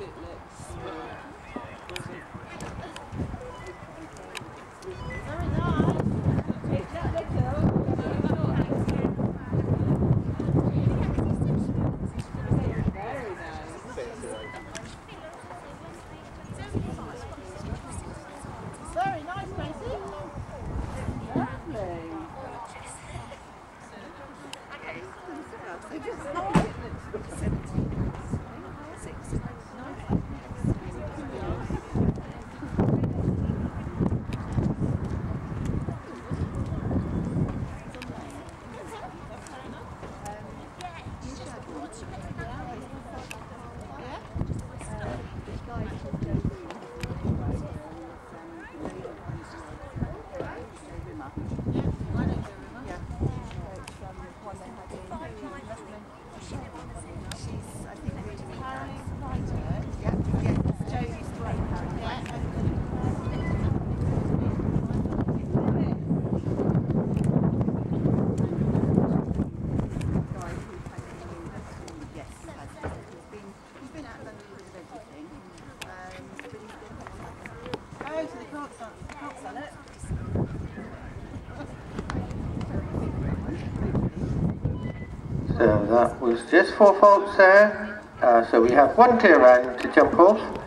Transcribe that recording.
Look, she So that was just four faults there. Uh, so we have one clear round to jump off.